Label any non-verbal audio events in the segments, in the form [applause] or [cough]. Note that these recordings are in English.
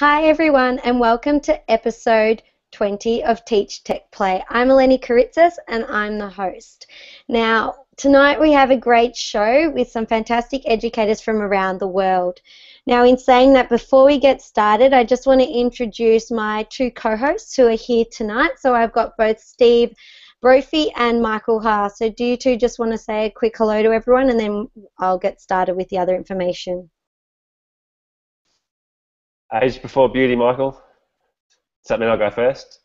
Hi everyone and welcome to episode 20 of Teach Tech Play. I'm Eleni Kyritsis and I'm the host. Now, tonight we have a great show with some fantastic educators from around the world. Now, in saying that, before we get started, I just want to introduce my two co-hosts who are here tonight. So I've got both Steve Brophy and Michael Haas. So do you two just want to say a quick hello to everyone and then I'll get started with the other information. Age before beauty, Michael. Something I'll go first.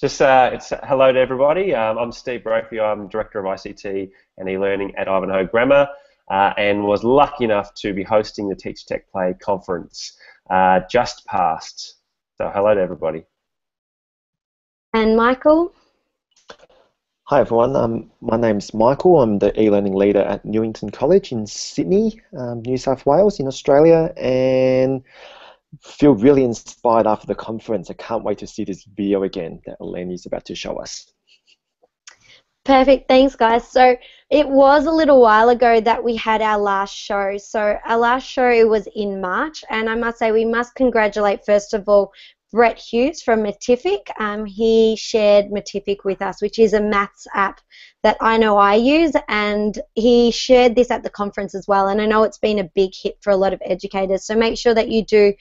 Just uh, it's hello to everybody. Um, I'm Steve Brophy. I'm Director of ICT and e-learning at Ivanhoe Grammar, uh, and was lucky enough to be hosting the Teach Tech Play conference uh, just past. So hello to everybody. And Michael. Hi everyone, um, my name's Michael. I'm the e-learning leader at Newington College in Sydney, um, New South Wales in Australia, and feel really inspired after the conference. I can't wait to see this video again that Eleni is about to show us. Perfect, thanks guys. So it was a little while ago that we had our last show. So our last show was in March, and I must say we must congratulate first of all Brett Hughes from Matific. Um, he shared Matific with us, which is a maths app that I know I use, and he shared this at the conference as well. And I know it's been a big hit for a lot of educators. So make sure that you do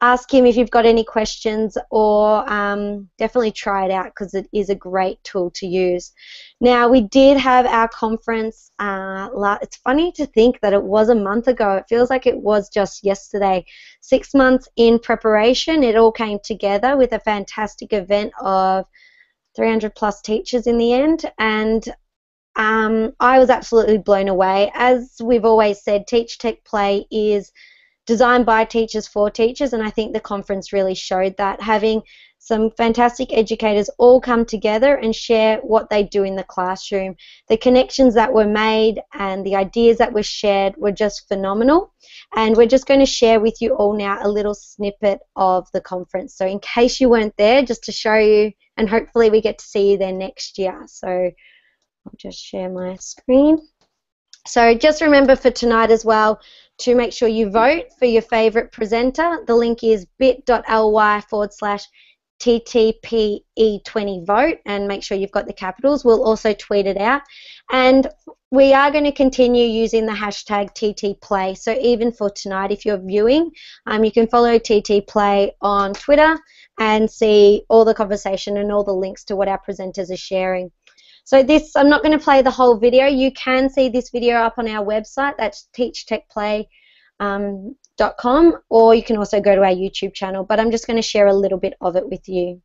ask him if you've got any questions or um, definitely try it out because it is a great tool to use. Now, we did have our conference. Uh, it's funny to think that it was a month ago. It feels like it was just yesterday. Six months in preparation, it all came together with a fantastic event of 300 plus teachers in the end. And um, I was absolutely blown away. As we've always said, Teach Tech Play is designed by teachers for teachers, and I think the conference really showed that. Having some fantastic educators all come together and share what they do in the classroom. The connections that were made and the ideas that were shared were just phenomenal. And we're just going to share with you all now a little snippet of the conference. So, in case you weren't there, just to show you, and hopefully we get to see you there next year. So, I'll just share my screen. So, just remember for tonight as well, to make sure you vote for your favourite presenter. The link is bit.ly forward slash TTPE20 vote and make sure you've got the capitals. We'll also tweet it out. And we are going to continue using the hashtag TTPlay. So even for tonight, if you're viewing, um, you can follow TTPlay on Twitter and see all the conversation and all the links to what our presenters are sharing. So this, I'm not going to play the whole video. You can see this video up on our website. That's teachtechplay.com, um, or you can also go to our YouTube channel. But I'm just going to share a little bit of it with you.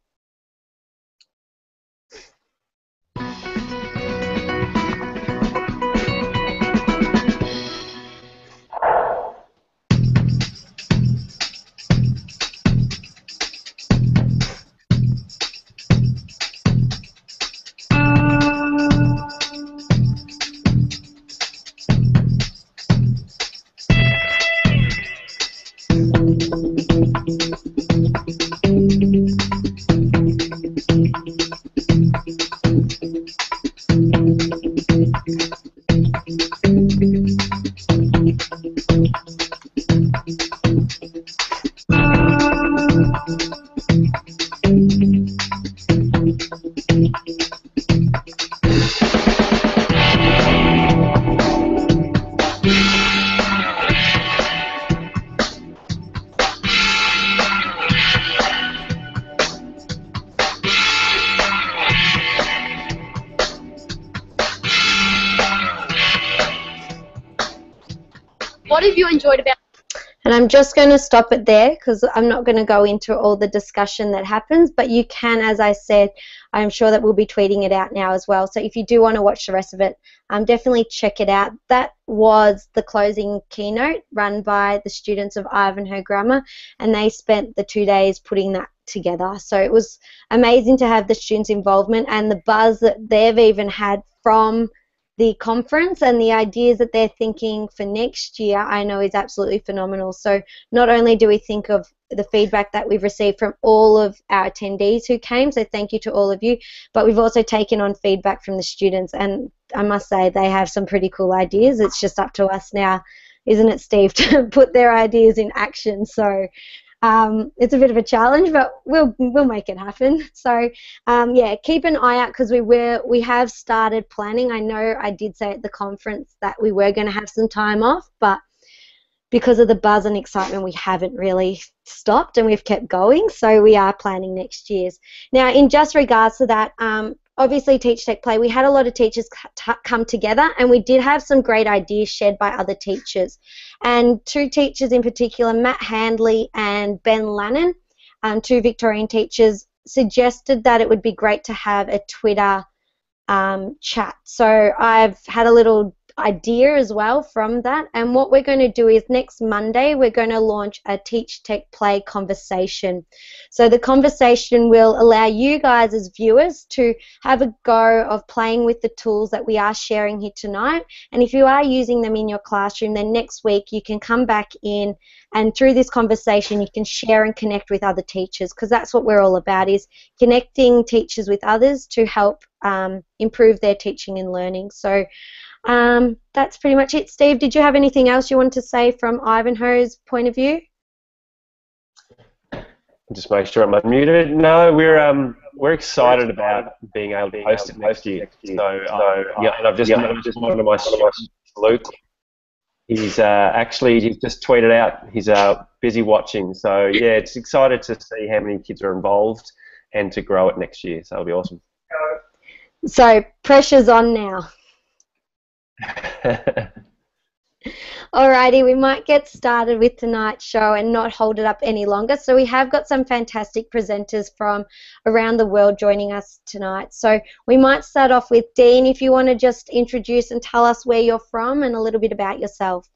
I'm just going to stop it there because I'm not going to go into all the discussion that happens, but you can, as I said, I'm sure that we'll be tweeting it out now as well. So if you do want to watch the rest of it, um, definitely check it out. That was the closing keynote run by the students of Ivanhoe Grammar, and they spent the two days putting that together. So it was amazing to have the students' involvement and the buzz that they've even had from the conference and the ideas that they're thinking for next year, I know is absolutely phenomenal. So not only do we think of the feedback that we've received from all of our attendees who came, so thank you to all of you, but we've also taken on feedback from the students, and I must say they have some pretty cool ideas. It's just up to us now, isn't it, Steve, [laughs] to put their ideas in action. So Um, it's a bit of a challenge, but we'll we'll make it happen. [laughs] So um, yeah, keep an eye out because we were we have started planning. I know I did say at the conference that we were going to have some time off, but because of the buzz and excitement, we haven't really stopped and we've kept going. So we are planning next year's. Now, in just regards to that, um, obviously Teach Tech Play, we had a lot of teachers come together and we did have some great ideas shared by other teachers. And two teachers in particular, Matt Handley and Ben Lannon, um, two Victorian teachers, suggested that it would be great to have a Twitter um, chat. So I've had a little idea as well from that. And what we're going to do is next Monday, we're going to launch a Teach Tech Play conversation. So the conversation will allow you guys as viewers to have a go of playing with the tools that we are sharing here tonight. And if you are using them in your classroom, then next week you can come back in and through this conversation you can share and connect with other teachers because that's what we're all about is connecting teachers with others to help um, improve their teaching and learning. So um, that's pretty much it. Steve, did you have anything else you wanted to say from Ivanhoe's point of view? Just make sure I'm unmuted. No, we're um, we're excited about being able to host it next year. So, uh, yeah, and I've just, yeah, I've just one of my Luke. He's uh, actually he's just tweeted out he's uh, busy watching. So yeah, it's excited to see how many kids are involved and to grow it next year. So it'll be awesome. So pressure's on now. [laughs] Alrighty, we might get started with tonight's show and not hold it up any longer. So we have got some fantastic presenters from around the world joining us tonight. So we might start off with Dean, if you want to just introduce and tell us where you're from and a little bit about yourself.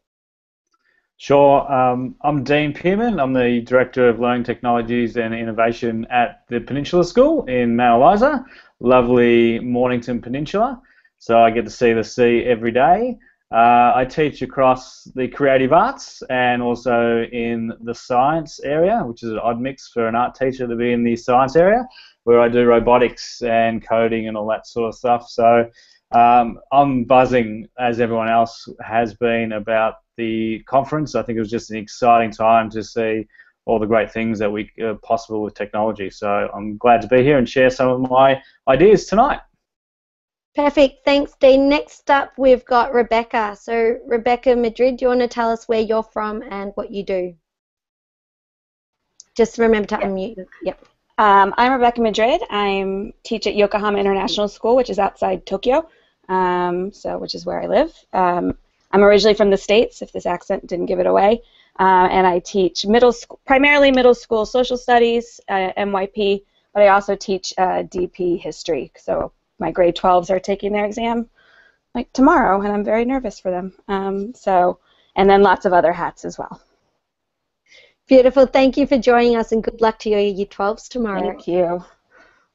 Sure. Um, I'm Dean Pearman. I'm the Director of Learning Technologies and Innovation at the Peninsula School in Mount Eliza, lovely Mornington Peninsula so I get to see the sea every day. Uh, I teach across the creative arts and also in the science area, which is an odd mix for an art teacher to be in the science area, where I do robotics and coding and all that sort of stuff. So um, I'm buzzing, as everyone else has been, about the conference. I think it was just an exciting time to see all the great things that we are possible with technology. So I'm glad to be here and share some of my ideas tonight. Perfect. Thanks, Dean. Next up, we've got Rebekah. So, Rebekah Madrid, do you want to tell us where you're from and what you do? Just remember to yep. unmute. Yep. Um, I'm Rebekah Madrid. I'm teach at Yokohama International School, which is outside Tokyo, um, so which is where I live. Um, I'm originally from the states, if this accent didn't give it away, uh, and I teach middle school, primarily middle school social studies, uh, MYP, but I also teach uh, DP history, so my grade 12s are taking their exam like tomorrow, and I'm very nervous for them. Um, so, and then lots of other hats as well. Beautiful. Thank you for joining us, and good luck to your Year 12s tomorrow. Thank you.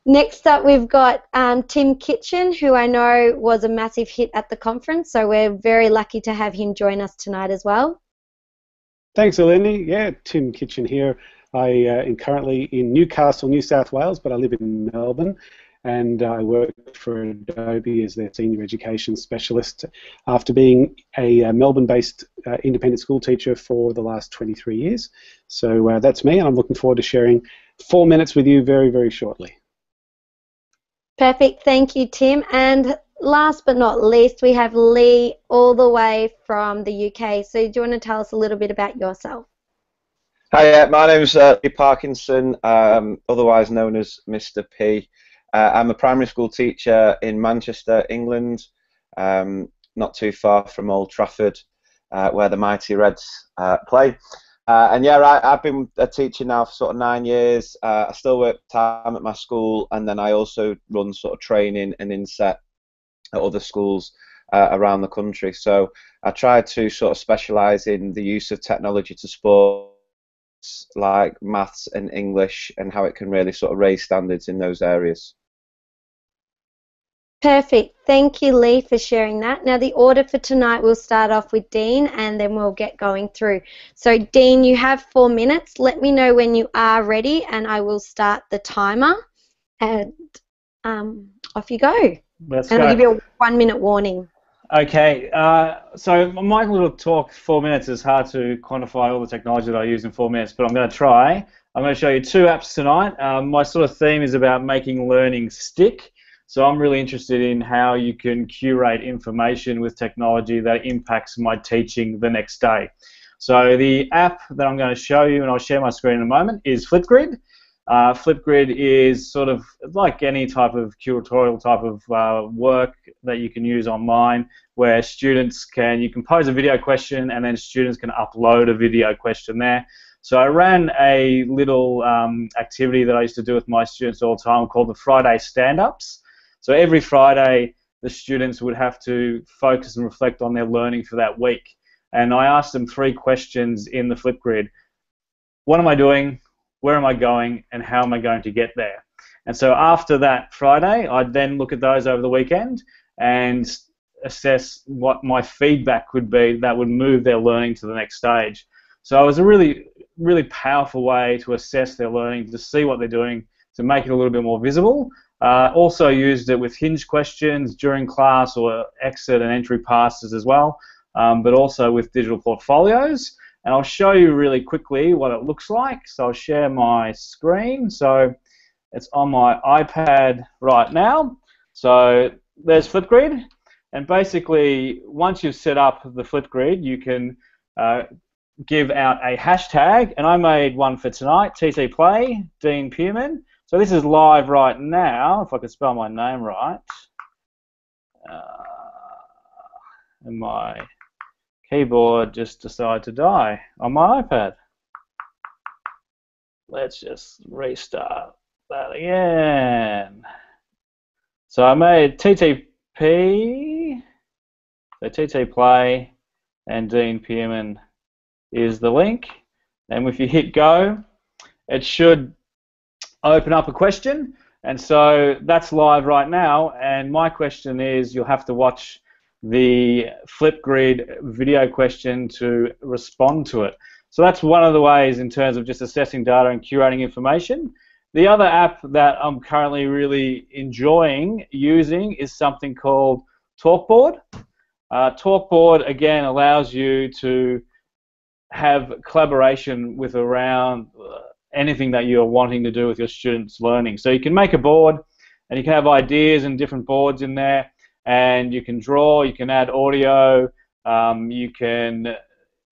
Next up, we've got um, Tim Kitchen, who I know was a massive hit at the conference, so we're very lucky to have him join us tonight as well. Thanks, Eleni. Yeah, Tim Kitchen here. I uh, am currently in Newcastle, New South Wales, but I live in Melbourne and I worked for Adobe as their senior education specialist after being a, uh, Melbourne-based uh, independent school teacher for the last 23 years. So uh, that's me, and I'm looking forward to sharing four minutes with you very, very shortly. Perfect. Thank you, Tim. And last but not least, we have Lee all the way from the UK. So do you want to tell us a little bit about yourself? Hi, my name's uh, Lee Parkinson, um, otherwise known as Mr. P. Uh, I'm a primary school teacher in Manchester, England, um, not too far from Old Trafford, uh, where the Mighty Reds uh, play. Uh, and yeah, I, have been a teacher now for sort of nine years. Uh, I still work time at my school, and then I also run sort of training and inset at other schools uh, around the country. So I try to sort of specialise in the use of technology to sport like maths and English and how it can really sort of raise standards in those areas. Perfect. Thank you, Lee, for sharing that. Now, the order for tonight, we'll start off with Dean and then we'll get going through. So, Dean, you have four minutes. Let me know when you are ready and I will start the timer. And um, off you go. Let's and go. I'll give you a one minute warning. Okay, uh, so my little talk, four minutes, is hard to quantify all the technology that I use in four minutes, but I'm going to try. I'm going to show you two apps tonight. Um, my sort of theme is about making learning stick. So I'm really interested in how you can curate information with technology that impacts my teaching the next day. So the app that I'm going to show you, and I'll share my screen in a moment, is Flipgrid. Uh, Flipgrid is sort of like any type of curatorial type of uh, work that you can use online, where students can you can pose a video question and then students can upload a video question there. So I ran a little um, activity that I used to do with my students all the time called the Friday stand-ups. So every Friday, the students would have to focus and reflect on their learning for that week and I asked them three questions in the Flipgrid. What am I doing? Where am I going? And how am I going to get there? And so after that Friday, I'd then look at those over the weekend and assess what my feedback would be that would move their learning to the next stage. So it was a really, really powerful way to assess their learning, to see what they're doing, to make it a little bit more visible. Uh, also used it with hinge questions during class or exit and entry passes as well um, but also with digital portfolios. And I'll show you really quickly what it looks like. So I'll share my screen. So it's on my iPad right now. So there's Flipgrid. And basically, once you've set up the Flipgrid, you can uh, give out a hashtag. And I made one for tonight, TT Play, Dean Pearman. So this is live right now, if I can spell my name right. Uh, and my keyboard just decided to die on my iPad. Let's just restart that again. So I made TTP, so TT Play, and Dean Pearman is the link. And if you hit go, it should open up a question. And so that's live right now. And my question is you'll have to watch the Flipgrid video question to respond to it. So that's one of the ways in terms of just assessing data and curating information. The other app that I'm currently really enjoying using is something called TalkBoard. Uh, TalkBoard again allows you to have collaboration with around uh, anything that you're wanting to do with your students' learning. So you can make a board and you can have ideas and different boards in there and you can draw, you can add audio, um, you can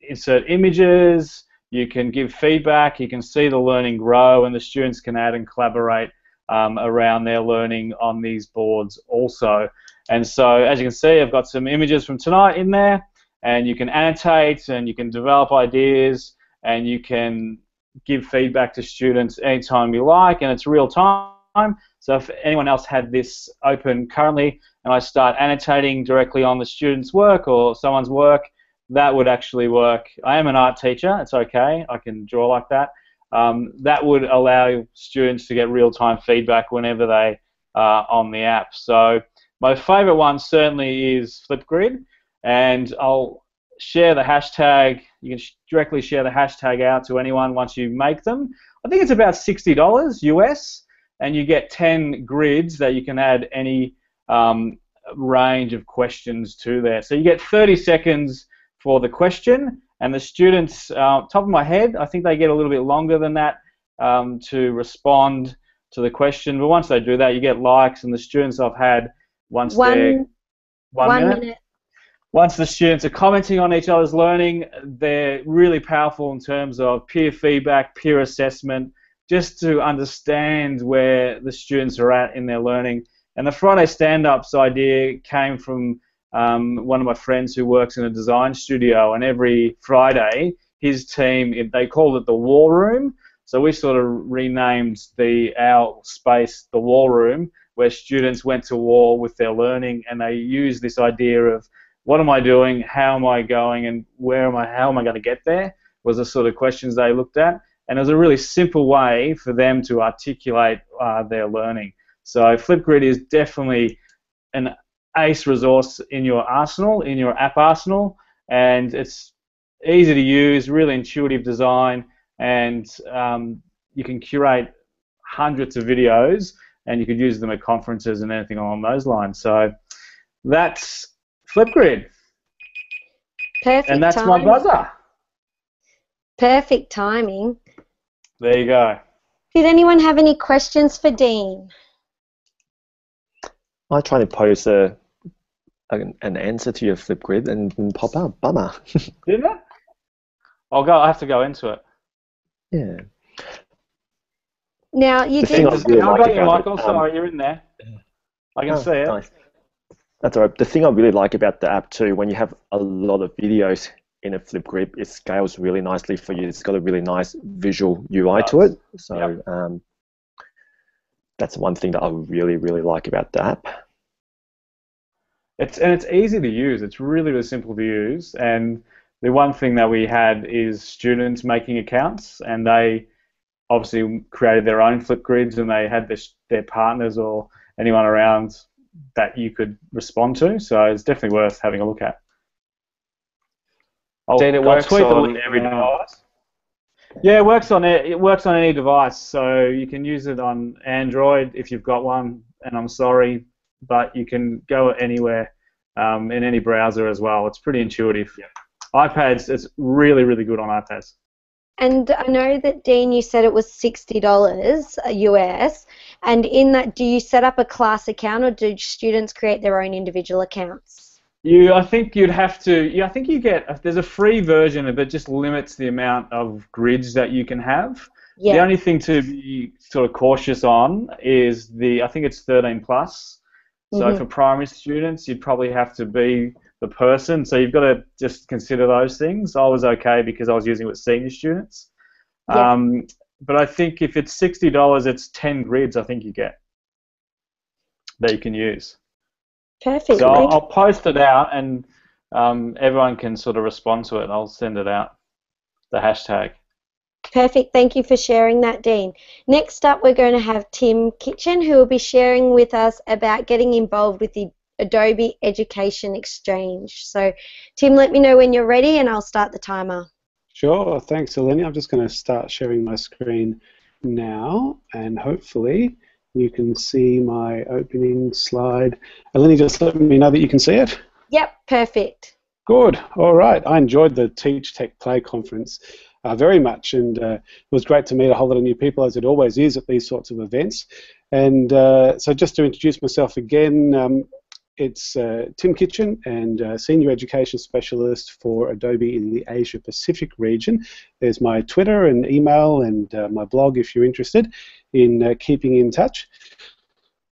insert images, you can give feedback, you can see the learning grow, and the students can add and collaborate um, around their learning on these boards also. And so, as you can see, I've got some images from tonight in there, and you can annotate and you can develop ideas and you can give feedback to students anytime you like, and it's real time. So if anyone else had this open currently, and I start annotating directly on the student's work or someone's work, that would actually work. I am an art teacher, it's okay, I can draw like that. Um, that would allow students to get real-time feedback whenever they are on the app. So my favorite one certainly is Flipgrid, and I'll share the hashtag. You can directly share the hashtag out to anyone once you make them. I think it's about $60 US, and you get 10 grids that you can add any um, range of questions to there. So you get 30 seconds for the question, and the students, uh, top of my head, I think they get a little bit longer than that um, to respond to the question. But once they do that, you get likes, and the students I've had once one, they're one, one minute. minute. Once the students are commenting on each other's learning, they're really powerful in terms of peer feedback, peer assessment, just to understand where the students are at in their learning and the Friday stand-ups idea came from um, one of my friends who works in a design studio, and every Friday, his team they called it the War Room. So we sort of renamed the our space the War Room, where students went to war with their learning, and they used this idea of what am I doing, how am I going, and where am I, how am I going to get there? Was the sort of questions they looked at, and it was a really simple way for them to articulate uh, their learning. So Flipgrid is definitely an ace resource in your arsenal, in your app arsenal, and it's easy to use, really intuitive design, and um, you can curate hundreds of videos, and you could use them at conferences and anything along those lines. So that's Flipgrid. Perfect And that's timing. my buzzer. Perfect timing. There you go. Did anyone have any questions for Dean? I try to post a, an, an answer to your Flipgrid and didn't pop up. Bummer. [laughs] Didn't it? I'll go. I have to go into it. yeah. Now you The did. I really How like about you, Michael? um, Sorry, you're in there. I can Oh, see it. Nice. That's all right. The thing I really like about the app too, when you have a lot of videos in a flip Flipgrid, it scales really nicely for you. It's got a really nice visual UI to it. So Yep. um, that's one thing that I really, really like about the app. It's and it's easy to use. It's really really simple to use. And the one thing that we had is students making accounts, and they obviously created their own Flipgrids, and they had their their partners or anyone around that you could respond to. So it's definitely worth having a look at. I'll, Dean, it I'll works tweet on link every now. device. Yeah, it works on it. It works on any device, so you can use it on Android if you've got one. And I'm sorry, but you can go anywhere um, in any browser as well. It's pretty intuitive. iPads, it's really, really good on iPads. And I know that Dean, you said it was sixty dollars US. And in that, do you set up a class account, or do students create their own individual accounts? You, I think you'd have to. Yeah, I think you get. There's a free version that just limits the amount of grids that you can have. Yeah. The only thing to be sort of cautious on is the. I think it's 13 plus. So Mhm. for primary students, you'd probably have to be the person. So you've got to just consider those things. I was okay because I was using it with senior students. Yeah. Um, but I think if it's sixty dollars, it's 10 grids. I think you get that you can use. Perfect. So I'll, I'll post it out, and um, everyone can sort of respond to it. I'll send it out, the hashtag. Perfect. Thank you for sharing that, Dean. Next up, we're going to have Tim Kitchen, who will be sharing with us about getting involved with the Adobe Education Exchange. So, Tim, let me know when you're ready, and I'll start the timer. Sure, thanks, Eleni. I'm just going to start sharing my screen now, and hopefully you can see my opening slide. Eleni, just let me know that you can see it. Yep, perfect. Good. All right. I enjoyed the Teach Tech Play conference uh, very much, and uh, it was great to meet a whole lot of new people, as it always is at these sorts of events. And uh, so, just to introduce myself again, um, it's uh, Tim Kitchen and uh, Senior Education Specialist for Adobe in the Asia Pacific region. There's my Twitter and email and uh, my blog if you're interested in uh, keeping in touch.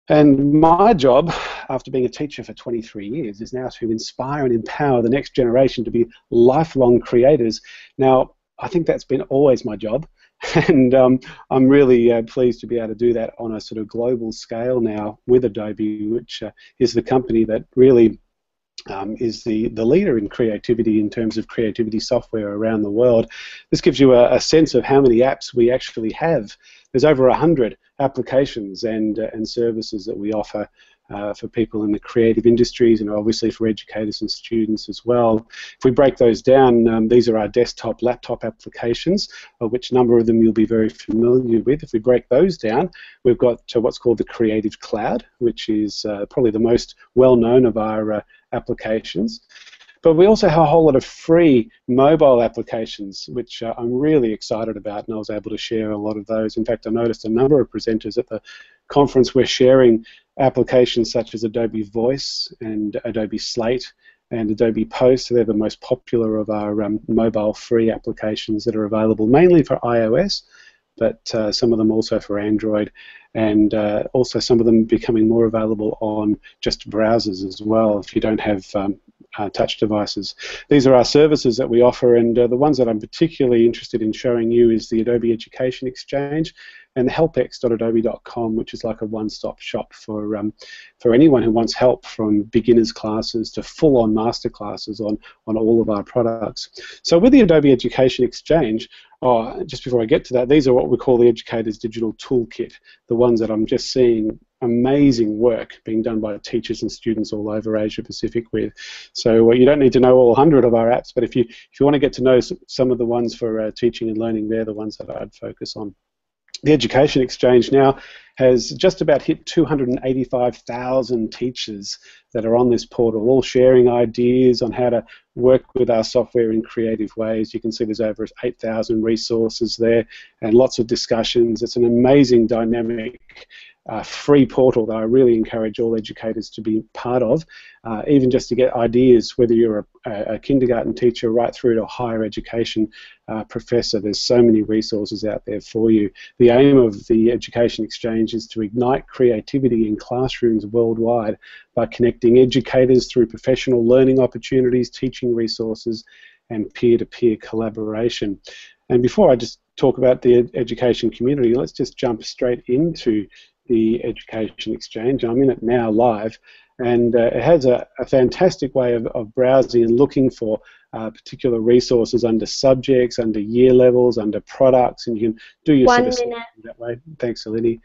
And my job, after being a teacher for 23 years, is now to inspire and empower the next generation to be lifelong creators. Now, I think that's been always my job, [laughs] and um, I'm really uh, pleased to be able to do that on a sort of global scale now with Adobe, which uh, is the company that really um, is the, the leader in creativity in terms of creativity software around the world. This gives you a, a sense of how many apps we actually have. There's over 100 applications and, uh, and services that we offer uh, for people in the creative industries and obviously for educators and students as well. If we break those down, um, these are our desktop, laptop applications, of which number of them you'll be very familiar with. If we break those down, we've got uh, what's called the Creative Cloud, which is uh, probably the most well-known of our uh, applications. But we also have a whole lot of free mobile applications, which uh, I'm really excited about, and I was able to share a lot of those. In fact, I noticed a number of presenters at the conference we're sharing applications such as Adobe Voice and Adobe Slate and Adobe Post. They're the most popular of our um, mobile free applications that are available mainly for iOS, but uh, some of them also for Android, and uh, also some of them becoming more available on just browsers as well if you don't have um, uh, touch devices. These are our services that we offer, and uh, the ones that I'm particularly interested in showing you is the Adobe Education Exchange and helpx.adobe.com, which is like a one-stop shop for um, for anyone who wants help from beginners classes to full-on master classes on on all of our products. So with the Adobe Education Exchange, oh, just before I get to that, these are what we call the Educators Digital Toolkit, the ones that I'm just seeing amazing work being done by teachers and students all over Asia Pacific with. So you don't need to know all 100 of our apps, but if you if you want to get to know some of the ones for uh, teaching and learning, they're the ones that I'd focus on. The Education Exchange now has just about hit 285,000 teachers that are on this portal, all sharing ideas on how to work with our software in creative ways. You can see there's over 8,000 resources there and lots of discussions. It's an amazing dynamic uh, free portal that I really encourage all educators to be part of, uh, even just to get ideas, whether you're a, a, kindergarten teacher right through to a higher education uh, professor. There's so many resources out there for you. The aim of the Education Exchange is to ignite creativity in classrooms worldwide by connecting educators through professional learning opportunities, teaching resources, and peer-to-peer collaboration. And before I just talk about the education community, let's just jump straight into the Education Exchange. I'm in it now live, and uh, it has a, a, fantastic way of, of browsing and looking for uh, particular resources under subjects, under year levels, under products, and you can do your One sort minute. that way. Thanks, Eleni.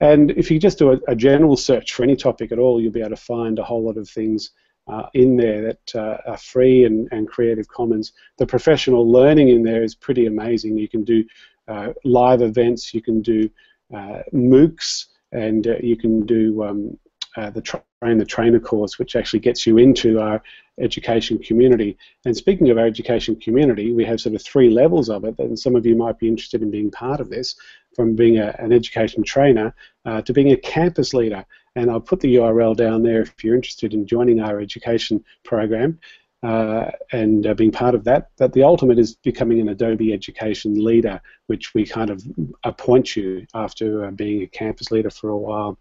And if you just do a, a, general search for any topic at all, you'll be able to find a whole lot of things uh, in there that uh, are free and, and Creative Commons. The professional learning in there is pretty amazing. You can do uh, live events, you can do uh, MOOCs, and uh, you can do um, uh, the train the trainer course, which actually gets you into our education community. And speaking of our education community, we have sort of three levels of it, and some of you might be interested in being part of this, from being a, an education trainer uh, to being a campus leader. And I'll put the URL down there if you're interested in joining our education program. Uh, and uh, being part of that. But the ultimate is becoming an Adobe education leader, which we kind of appoint you after uh, being a campus leader for a while.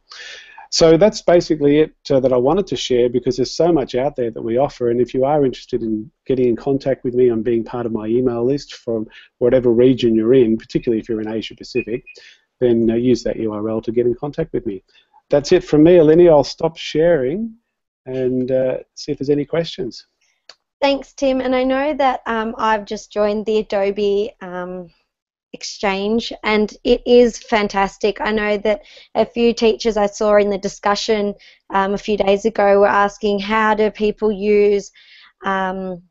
So that's basically it uh, that I wanted to share because there's so much out there that we offer. And if you are interested in getting in contact with me on being part of my email list from whatever region you're in, particularly if you're in Asia Pacific, then uh, use that URL to get in contact with me. That's it from me, Eleni. I'll stop sharing and uh, see if there's any questions. Thanks, Tim. And I know that um, I've just joined the Adobe um, Exchange, and it is fantastic. I know that a few teachers I saw in the discussion um, a few days ago were asking how do people use um,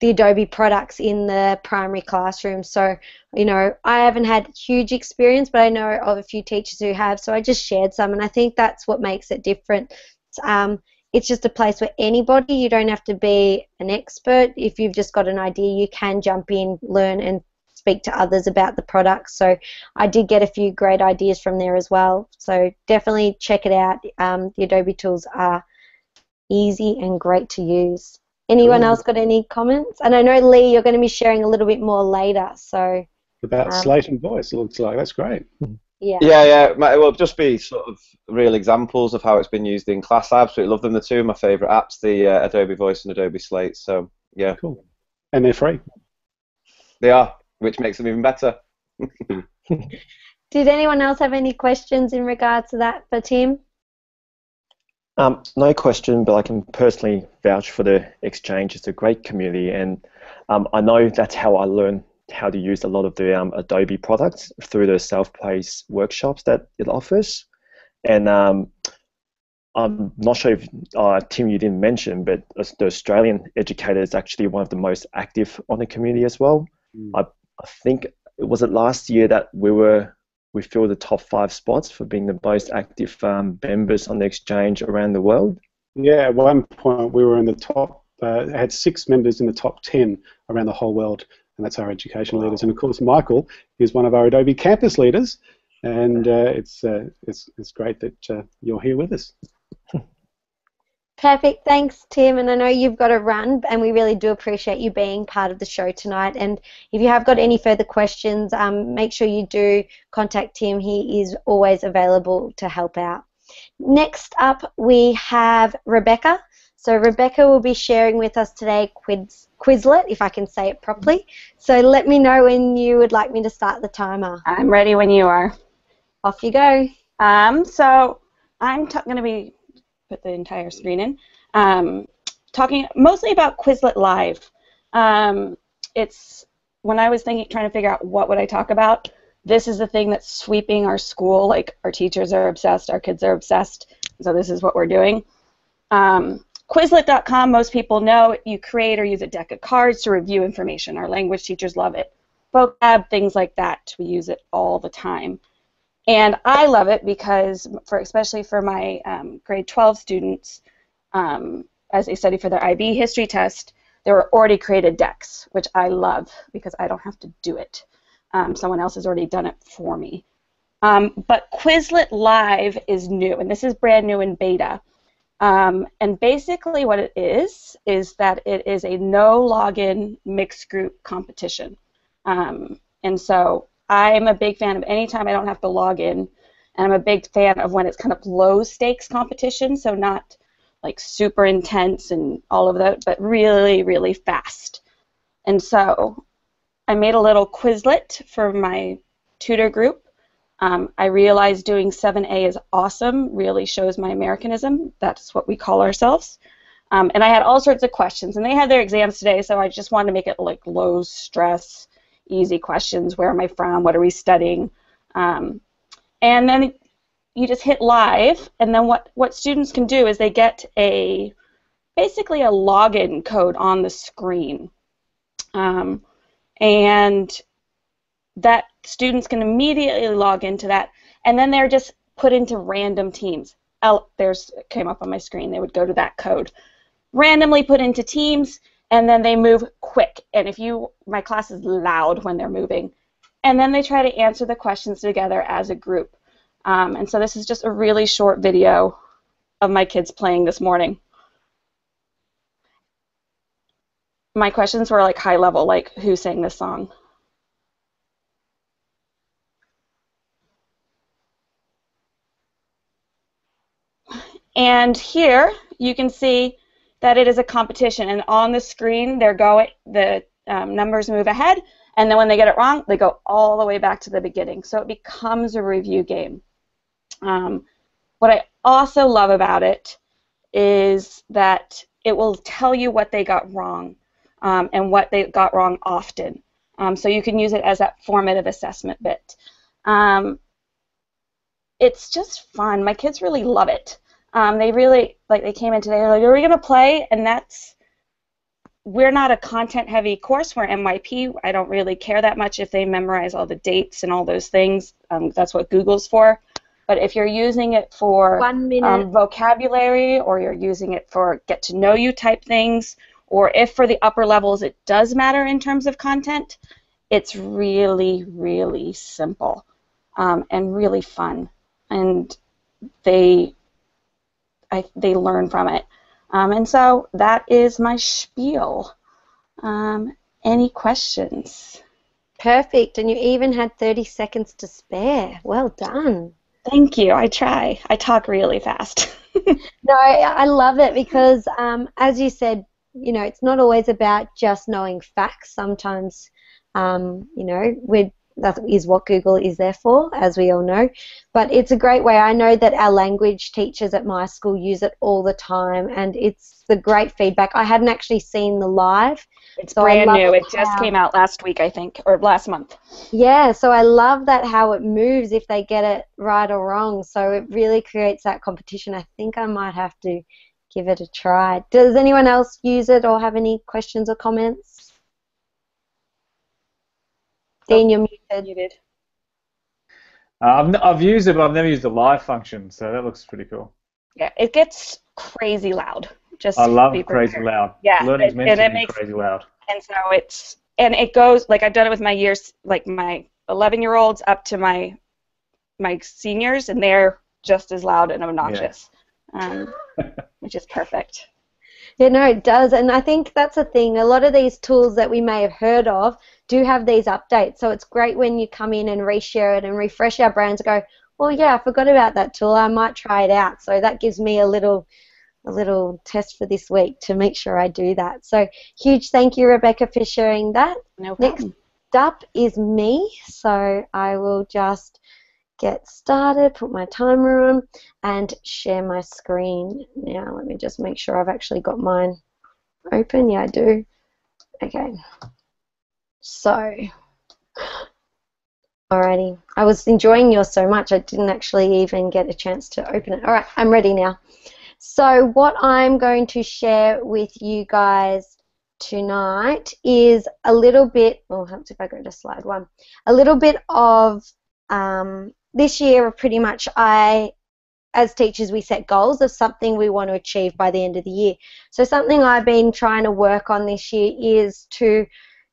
the Adobe products in the primary classroom. So, you know, I haven't had huge experience, but I know of a few teachers who have. So I just shared some, and I think that's what makes it different. Um, it's just a place where anybody, you don't have to be an expert. If you've just got an idea, you can jump in, learn, and speak to others about the products. So I did get a few great ideas from there as well. So definitely check it out. Um, the Adobe tools are easy and great to use. Anyone cool. else got any comments? And I know Lee, you're going to be sharing a little bit more later. So about um, Slate and Voice, it looks like that's great. Yeah. Yeah, yeah. It will just be sort of real examples of how it's been used in class. I absolutely love them. The two of my favourite apps, the uh, Adobe Voice and Adobe Slate. So yeah. Cool. And they're free. They are, which makes them even better. [laughs] [laughs] Did anyone else have any questions in regards to that for Tim? Um, no question, but I can personally vouch for the exchange. It's a great community, and um, I know that's how I learn how to use a lot of the um, Adobe products through the self-paced workshops that it offers. And um, I'm not sure if uh, Tim you didn't mention, but the Australian educator is actually one of the most active on the community as well. Mm. I, I think it was it last year that we were we filled the top five spots for being the most active um, members on the exchange around the world. Yeah, at one point we were in the top. Uh, had six members in the top ten around the whole world and that's our education wow. leaders. And of course, Michael is one of our Adobe campus leaders, and uh, it's, uh, it's it's great that uh, you're here with us. [laughs] Perfect. Thanks, Tim. And I know you've got to run, and we really do appreciate you being part of the show tonight. And if you have got any further questions, um, make sure you do contact Tim. He is always available to help out. Next up, we have Rebekah. So Rebekah will be sharing with us today Quiz, Quizlet, if I can say it properly. So let me know when you would like me to start the timer. I'm ready when you are. Off you go. Um, so I'm going to be put the entire screen in. Um, talking mostly about Quizlet Live. Um, it's when I was thinking, trying to figure out what would I talk about. This is the thing that's sweeping our school. Like our teachers are obsessed, our kids are obsessed. So this is what we're doing. Um, Quizlet.com, most people know, you create or use a deck of cards to review information. Our language teachers love it. Vocab, things like that, we use it all the time. and I love it because, for especially for my um, grade 12 students, um, as they study for their IB history test, there were already created decks, which I love because I don't have to do it. Um, someone else has already done it for me. Um, but Quizlet Live is new, and this is brand new in beta. Um, and basically, what it is is that it is a no login mixed group competition. Um, and so I'm a big fan of anytime I don't have to log in, and I'm a big fan of when it's kind of low stakes competition, so not like super intense and all of that, but really, really fast. And so I made a little Quizlet for my tutor group um, I realized doing 7A is awesome, really shows my Americanism. That's what we call ourselves. Um, and I had all sorts of questions, and they had their exams today, so I just wanted to make it like low stress, easy questions. Where am I from? What are we studying? Um, and then you just hit live, and then what, what students can do is they get a basically a login code on the screen. Um, and that students can immediately log into that, and then they're just put into random teams. Oh, there's came up on my screen. They would go to that code, randomly put into teams, and then they move quick. And if you, my class is loud when they're moving, and then they try to answer the questions together as a group. Um, and so this is just a really short video of my kids playing this morning. My questions were like high level, like who sang this song? And here you can see that it is a competition, and on the screen they're going, the um, numbers move ahead, and then when they get it wrong, they go all the way back to the beginning. So it becomes a review game. Um, what I also love about it is that it will tell you what they got wrong um, and what they got wrong often. Um, so you can use it as that formative assessment bit. Um, it's just fun. My kids really love it. Um, they really like they came in today. They're like, "Are we gonna play?" And that's we're not a content-heavy course. We're MYP. I don't really care that much if they memorize all the dates and all those things. Um, that's what Google's for. But if you're using it for um, vocabulary or you're using it for get to know you type things, or if for the upper levels it does matter in terms of content, it's really, really simple um, and really fun. And they I, they learn from it. Um, and so that is my spiel. Um, any questions? Perfect. And you even had 30 seconds to spare. Well done. Thank you. I try. I talk really fast. [laughs] no, I love it because, um, as you said, you know, it's not always about just knowing facts. Sometimes, um, you know, we're that is what Google is there for, as we all know. But it's a great way. I know that our language teachers at my school use it all the time, and it's the great feedback. I hadn't actually seen the live. It's so brand new. It just came out last week, I think, or last month. Yeah, so I love that how it moves if they get it right or wrong. So it really creates that competition. I think I might have to give it a try. Does anyone else use it or have any questions or comments? Dean, you're muted. Uh, I've, I've used it, but I've never used the live function, so that looks pretty cool. Yeah, it gets crazy loud. Just I love crazy loud. Yeah, learning's meant and to it be makes, crazy loud. And so it's and it goes like I've done it with my years, like my 11 year olds up to my my seniors, and they're just as loud and obnoxious, yeah. um, which is perfect. Yeah, no, it does, and I think that's a thing. A lot of these tools that we may have heard of do have these updates. So it's great when you come in and reshare it and refresh our brands and go, well, yeah, I forgot about that tool. I might try it out. So that gives me a little a little test for this week to make sure I do that. So huge thank you, Rebekah, for sharing that. No problem. Next up is me. So I will just get started, put my timer on, and share my screen. Now let me just make sure I've actually got mine open. Yeah, I do. Okay. So, alrighty. I was enjoying yours so much I didn't actually even get a chance to open it. Alright, I'm ready now. So what I'm going to share with you guys tonight is a little bit, well, if I go to slide one, a little bit of um, this year, pretty much, I as teachers, we set goals of something we want to achieve by the end of the year. So, something I've been trying to work on this year is to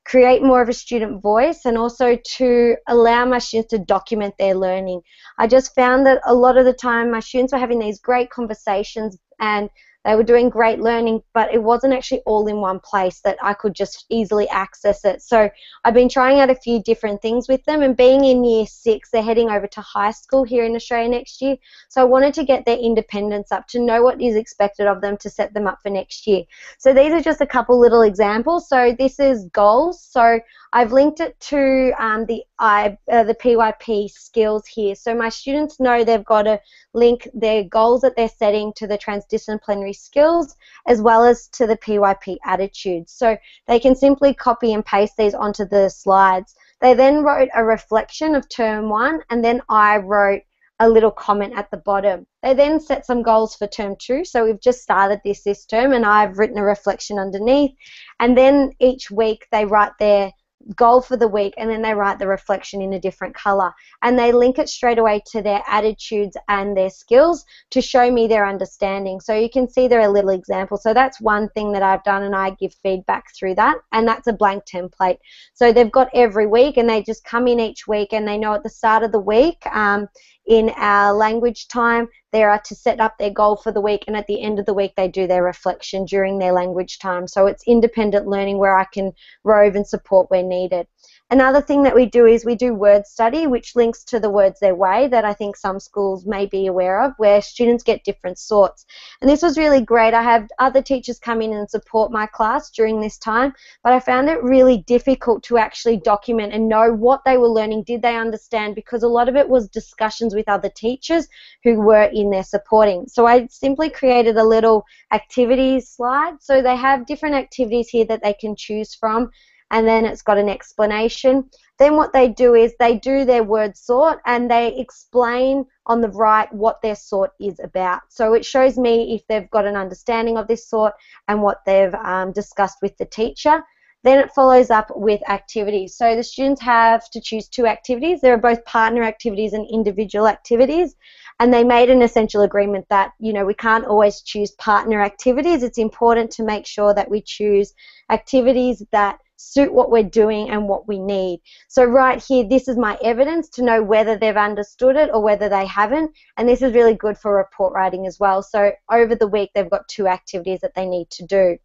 create more of a student voice and also to allow my students to document their learning. I just found that a lot of the time my students were having these great conversations and they were doing great learning, but it wasn't actually all in one place that I could just easily access it. So I've been trying out a few different things with them, and being in year six, they're heading over to high school here in Australia next year. So I wanted to get their independence up to know what is expected of them to set them up for next year. So these are just a couple little examples. So this is goals. So I've linked it to um, the I, uh, the PYP skills here. So my students know they've got to link their goals that they're setting to the transdisciplinary skills as well as to the PYP attitudes. So they can simply copy and paste these onto the slides. They then wrote a reflection of term one and then I wrote a little comment at the bottom. They then set some goals for term two. So we've just started this this term and I've written a reflection underneath. And then each week they write their goal for the week and then they write the reflection in a different color. And they link it straight away to their attitudes and their skills to show me their understanding. So you can see there are little examples so that's one thing that I've done and I give feedback through that and that's a blank template. So they've got every week and they just come in each week and they know at the start of the week um, in our language time, they are to set up their goal for the week, and at the end of the week, they do their reflection during their language time. So it's independent learning where I can rove and support where needed. Another thing that we do is we do word study, which links to the words their way that I think some schools may be aware of, where students get different sorts. And this was really great. I have other teachers come in and support my class during this time, but I found it really difficult to actually document and know what they were learning, did they understand, because a lot of it was discussions with other teachers who were in there supporting. So I simply created a little activities slide. So they have different activities here that they can choose from and then it's got an explanation. Then what they do is they do their word sort and they explain on the right what their sort is about. So it shows me if they've got an understanding of this sort and what they've um, discussed with the teacher. Then it follows up with activities. So the students have to choose two activities. There are both partner activities and individual activities. And they made an essential agreement that, you know, we can't always choose partner activities. It's important to make sure that we choose activities that suit what we're doing and what we need. So right here, this is my evidence to know whether they've understood it or whether they haven't. And this is really good for report writing as well. So over the week, they've got two activities that they need to do.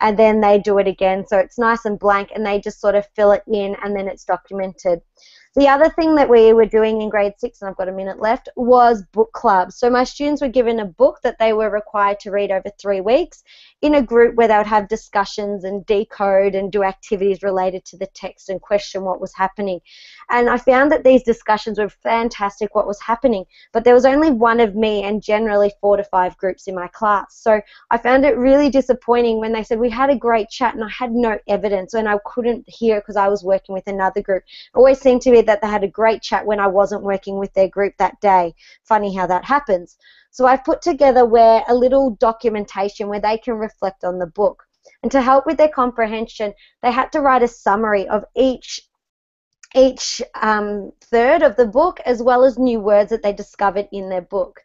And then they do it again. So it's nice and blank and they just sort of fill it in and then it's documented. The other thing that we were doing in grade six, and I've got a minute left, was book clubs. So my students were given a book that they were required to read over three weeks in a group where they would have discussions and decode and do activities related to the text and question what was happening. And I found that these discussions were fantastic, what was happening, but there was only one of me and generally four to five groups in my class. So I found it really disappointing when they said we had a great chat and I had no evidence and I couldn't hear because I was working with another group. It always seemed to be that they had a great chat when I wasn't working with their group that day. Funny how that happens. So I've put together where a little documentation where they can reflect on the book. And to help with their comprehension, they had to write a summary of each each um, third of the book as well as new words that they discovered in their book.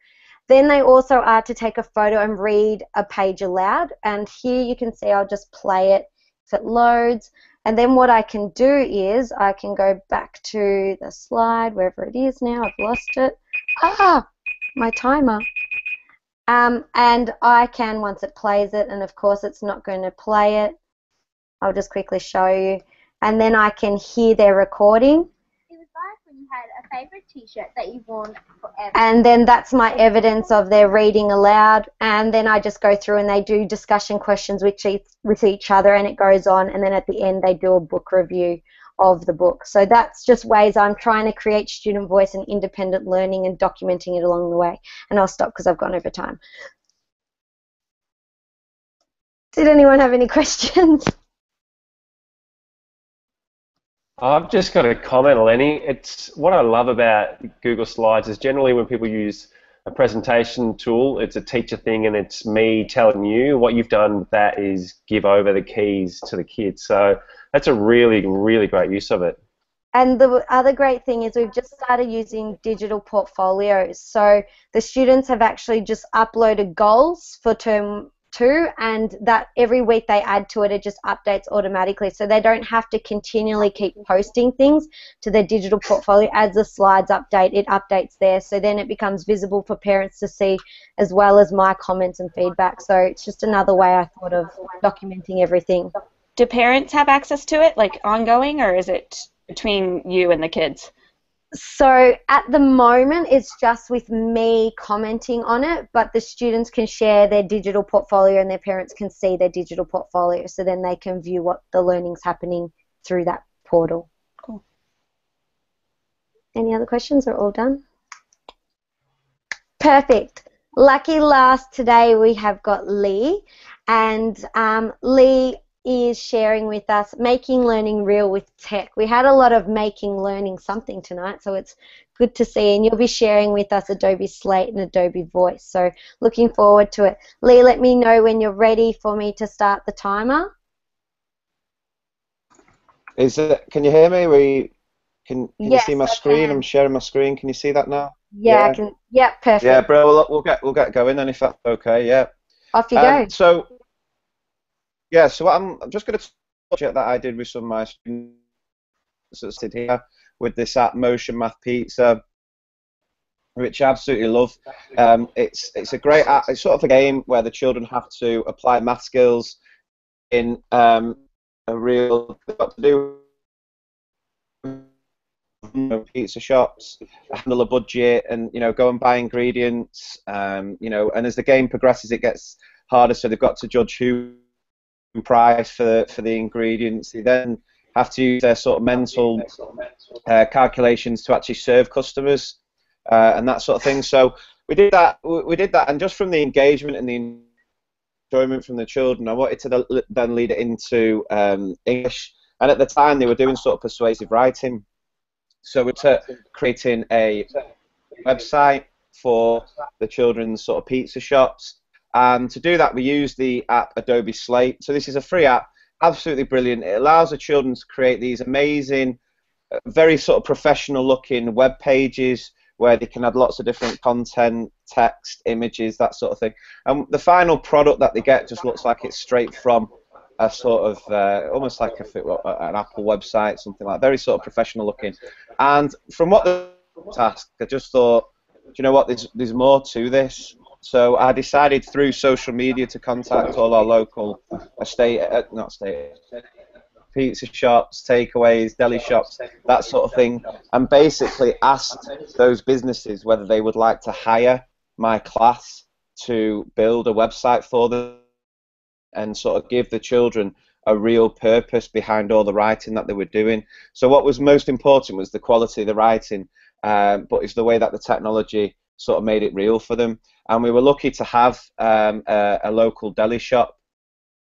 Then they also are to take a photo and read a page aloud. And here you can see I'll just play it if it loads. And then what I can do is I can go back to the slide, wherever it is now. I've lost it. Ah, my timer. Um, and I can, once it plays it, and of course it's not going to play it, I'll just quickly show you. And then I can hear their recording It was like when you had a favorite T-shirt that you've worn forever. And then that's my evidence of their reading aloud. And then I just go through and they do discussion questions with each, with each other, and it goes on. And then at the end, they do a book review of the book. So that's just ways I'm trying to create student voice and independent learning and documenting it along the way. And I'll stop because I've gone over time. Did anyone have any [laughs] questions? I've just got a comment, Eleni. It's what I love about Google Slides is generally when people use a presentation tool, it's a teacher thing, and it's me telling you. What you've done that is give over the keys to the kids. So that's a really, really great use of it. And the other great thing is we've just started using digital portfolios. So the students have actually just uploaded goals for term two, and that every week they add to it, it just updates automatically. So they don't have to continually keep posting things to their digital portfolio. As the slides update, it updates there. So then it becomes visible for parents to see, as well as my comments and feedback. So it's just another way I thought of documenting everything. Do parents have access to it, like ongoing, or is it between you and the kids? So at the moment, it's just with me commenting on it, but the students can share their digital portfolio and their parents can see their digital portfolio, so then they can view what the learning's happening through that portal. Cool. Any other questions? Are all done? Perfect. Lucky last today we have got Lee, and um, Lee is sharing with us making learning real with tech. We had a lot of making learning something tonight, so it's good to see. And you'll be sharing with us Adobe Slate and Adobe Voice. So looking forward to it. Lee, let me know when you're ready for me to start the timer. Is it? Can you hear me? We can. Can Yes, you see my I screen? can. I'm sharing my screen. Can you see that now? Yeah, I can. Yeah, perfect. Yeah, bro. We'll, we'll get we'll get going then if that's okay. Yeah. Off you Um, go. so, yeah, so I'm, I'm just going to touch project that I did with some of my students that here with this app Motion Math Pizza, which I absolutely love. Um, it's it's a great app. It's sort of a game where the children have to apply math skills in um, a real got to do pizza shops, handle a budget, and you know go and buy ingredients. Um, you know, and as the game progresses, it gets harder. So they've got to judge who price for for the ingredients. They then have to use their sort of mental uh, calculations to actually serve customers uh, and that sort of thing. So we did that. We we did that, and just from the engagement and the enjoyment from the children, I wanted to then lead it into um, English. And at the time, they were doing sort of persuasive writing. So we're creating a website for the children's sort of pizza shops. And to do that, we use the app Adobe Slate. So this is a free app, absolutely brilliant. It allows the children to create these amazing, uh, very sort of professional-looking web pages where they can add lots of different content, text, images, that sort of thing. And the final product that they get just looks like it's straight from a sort of uh, almost like an Apple website, something like very sort of professional looking. And from what the task, I just thought, do you know what? There's there's more to this. So I decided through social media to contact all our local estate, uh, not estate, pizza shops, takeaways, deli shops, that sort of thing, and basically asked those businesses whether they would like to hire my class to build a website for them and sort of give the children a real purpose behind all the writing that they were doing. So what was most important was the quality of the writing, um, but it's the way that the technology sort of made it real for them. And we were lucky to have um, a, a, local deli shop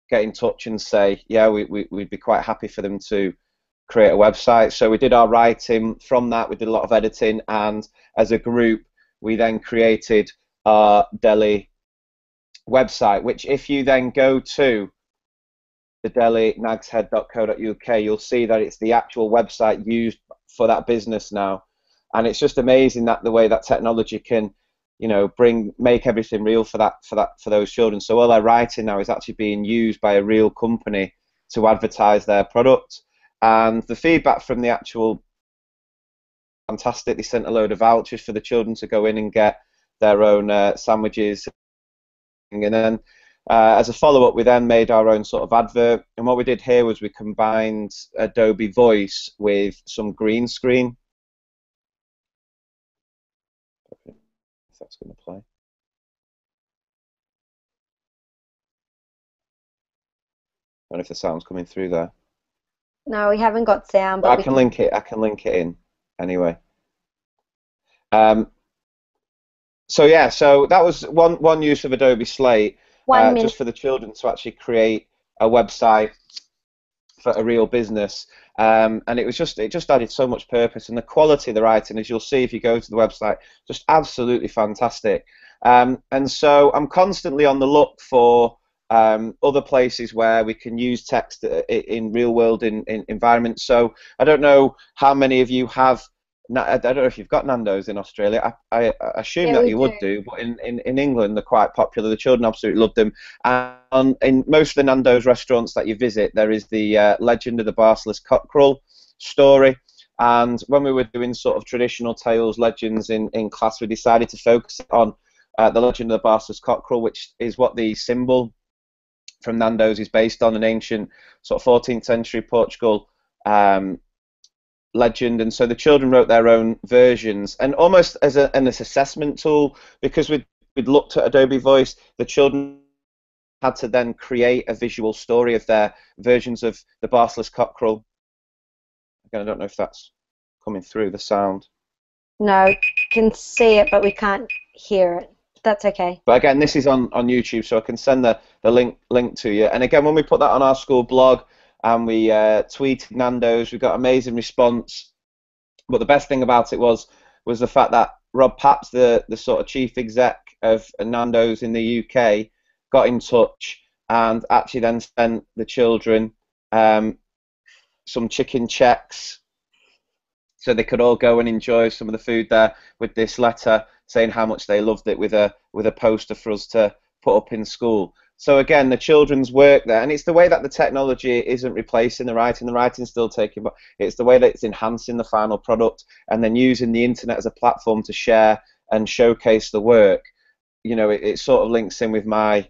get in touch and say, yeah, we, we, would be quite happy for them to create a website. So we did our writing. From that, we did a lot of editing, and as a group, we then created our deli website, which if you then go to the deli nagshead.co.uk, you'll see that it's the actual website used for that business now. And it's just amazing that the way that technology can, you know, bring make everything real for that for that for those children. So all their writing now is actually being used by a real company to advertise their product. And the feedback from the actual fantastic. They sent a load of vouchers for the children to go in and get their own uh, sandwiches and then uh, as a follow-up, we then made our own sort of advert, and what we did here was we combined Adobe Voice with some green screen. That's going to play. I don't know if the sound's coming through there. No, we haven't got sound, but I we can link it. I can link it in anyway. Um, so yeah, so that was one one use of Adobe Slate, one uh, just for the children to actually create a website for a real business, um, and it was just it just added so much purpose and the quality of the writing, as you'll see if you go to the website, just absolutely fantastic. Um, and so I'm constantly on the look for um, other places where we can use text uh, in real world in, in environments. So I don't know how many of you have. I don't know if you've got Nando's in Australia. I, I assume Yeah, that you would do. do, but in, in, in England they're quite popular. The children absolutely love them. And in most of the Nando's restaurants that you visit, there is the uh, Legend of the Barcelos Cockerel story. And when we were doing sort of traditional tales, legends in, in class, we decided to focus on uh, the Legend of the Barcelos Cockerel, which is what the symbol from Nando's is based on, an ancient sort of 14th century Portugal um, legend. And so the children wrote their own versions, and almost as a, an assessment tool, because we'd, we'd looked at Adobe Voice, the children had to then create a visual story of their versions of the Barcelos Cockerel. Again, I don't know if that's coming through the sound. No, can see it, but we can't hear it. That's okay. But again, this is on, on YouTube, so I can send the, the link link to you. And again, when we put that on our school blog and we uh, tweeted Nando's, we got amazing response. But the best thing about it was was the fact that Rob Papps, the, the sort of chief exec of Nando's in the UK, got in touch and actually then sent the children um, some chicken checks so they could all go and enjoy some of the food there with this letter saying how much they loved it with a with a poster for us to put up in school. So again, the children's work there, and it's the way that the technology isn't replacing the writing. The writing's still taking, but it's the way that it's enhancing the final product, and then using the internet as a platform to share and showcase the work. You know, it, it sort of links in with my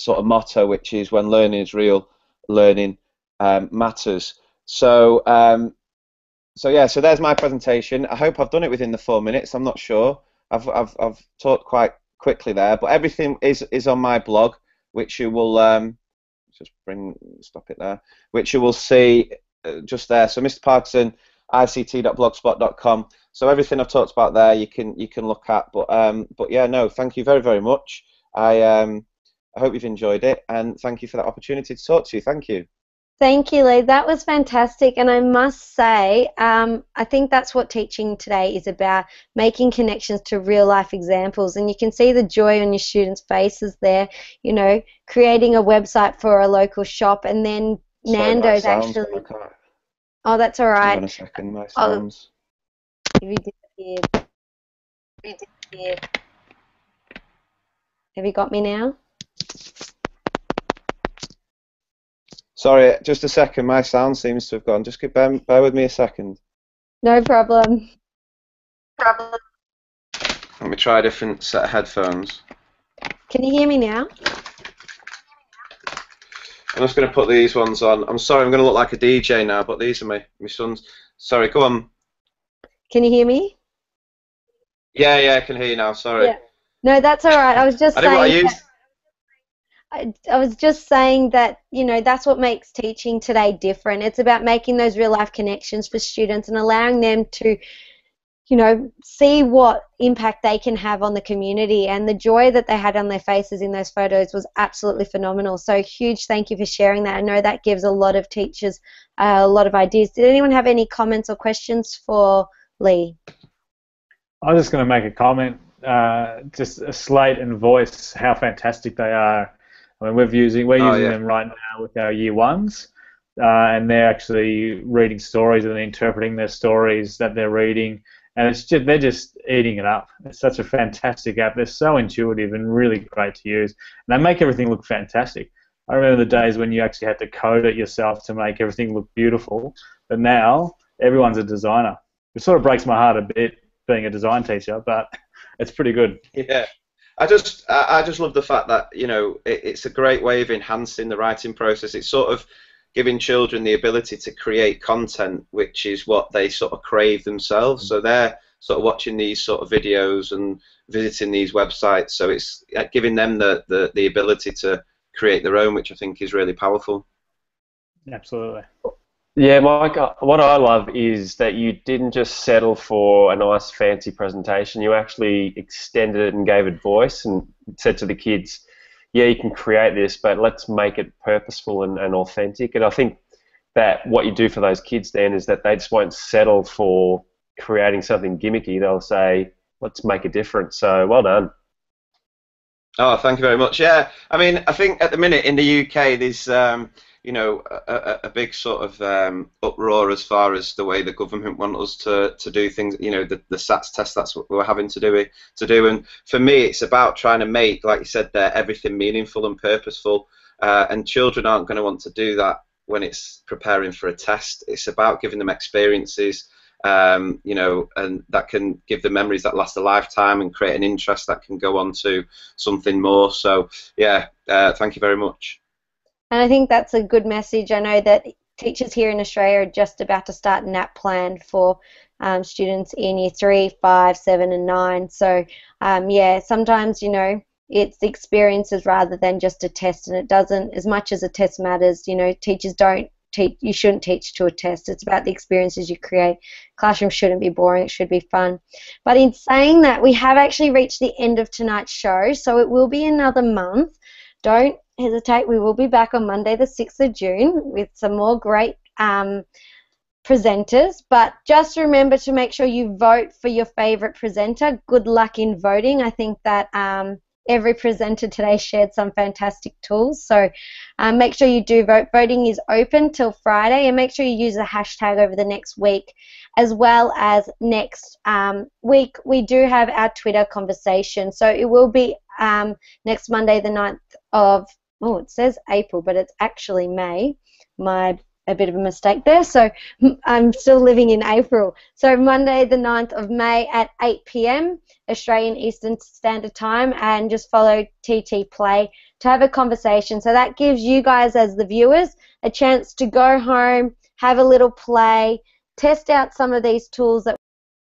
sort of motto, which is when learning is real, learning um, matters. So um, so yeah, so there's my presentation. I hope I've done it within the four minutes. I'm not sure. I've I've I've talked quite quickly there, but everything is is on my blog, which you will um, just bring stop it there, which you will see uh, just there. So Mr. Parkinson, ict.blogspot.com. So everything I've talked about there, you can you can look at. But um, but yeah, no, thank you very very much. I um, I hope you've enjoyed it, and thank you for that opportunity to talk to you. Thank you. Thank you, Lee. That was fantastic. And I must say, um, I think that's what teaching today is about making connections to real life examples. And you can see the joy on your students' faces there, you know, creating a website for a local shop and then my Nando's actually. Oh, that's all right. Hang on a second, my Oh. sounds. Have you disappeared? Have you disappeared? Have you got me now? Sorry, just a second. My sound seems to have gone. Just get, bear, bear with me a second. No problem. Let me try a different set of headphones. Can you hear me now? I'm just going to put these ones on. I'm sorry, I'm going to look like a DJ now, but these are my, my sons. Sorry, go on. Can you hear me? Yeah, yeah, I can hear you now. Sorry. Yeah. No, that's all right. I was just I didn't want to saying. I, I was just saying that you know that's what makes teaching today different. It's about making those real life connections for students and allowing them to, you know, see what impact they can have on the community. And the joy that they had on their faces in those photos was absolutely phenomenal. So huge thank you for sharing that. I know that gives a lot of teachers uh, a lot of ideas. Did anyone have any comments or questions for Lee? I was just going to make a comment. Uh, just a slate and voice, how fantastic they are. I mean, we're using we're Oh, using yeah. them right now with our year ones, uh, and they're actually reading stories and interpreting their stories that they're reading, and it's just they're just eating it up. It's such a fantastic app. They're so intuitive and really great to use, and they make everything look fantastic. I remember the days when you actually had to code it yourself to make everything look beautiful, but now everyone's a designer. It sort of breaks my heart a bit being a design teacher, but [laughs] it's pretty good. Yeah. I just I I just love the fact that you know it, it's a great way of enhancing the writing process. It's sort of giving children the ability to create content, which is what they sort of crave themselves. So they're sort of watching these sort of videos and visiting these websites. So it's uh, giving them the, the, the ability to create their own, which I think is really powerful. Absolutely. Yeah, Mike, uh, what I love is that you didn't just settle for a nice fancy presentation. You actually extended it and gave it voice and said to the kids, yeah, you can create this, but let's make it purposeful and, and authentic. And I think that what you do for those kids then is that they just won't settle for creating something gimmicky. They'll say, let's make a difference. So well done. Oh, thank you very much. Yeah, I mean, I think at the minute in the UK, there's um, you know a, a, big sort of um, uproar as far as the way the government want us to, to do things. You know, the, the SATs test that's what we're having to do to do. And for me, it's about trying to make, like you said there, everything meaningful and purposeful. Uh, and children aren't going to want to do that when it's preparing for a test. It's about giving them experiences um, you know, and that can give them memories that last a lifetime and create an interest that can go on to something more. So, yeah, uh, thank you very much. And I think that's a good message. I know that teachers here in Australia are just about to start NAPLAN for um, students in year three, five, seven, and nine. So, um, yeah, sometimes, you know, it's experiences rather than just a test, and it doesn't, as much as a test matters, you know, teachers don't teach you shouldn't teach to a test it's about the experiences you create classroom shouldn't be boring it should be fun but in saying that we have actually reached the end of tonight's show so it will be another month don't hesitate we will be back on monday the 6th of june with some more great um, presenters. But just remember to make sure you vote for your favorite presenter. Good luck in voting. I think that um, every presenter today shared some fantastic tools. So um, make sure you do vote. Voting is open till Friday, and make sure you use the hashtag over the next week, as well as next um, week. We do have our Twitter conversation, so it will be um, next Monday, the 9th of oh, it says April, but it's actually May. My a bit of a mistake there. So I'm still living in April. So Monday, the 9th of May at 8 p.m. Australian Eastern Standard Time, and just follow TT Play to have a conversation. So that gives you guys, as the viewers, a chance to go home, have a little play, test out some of these tools that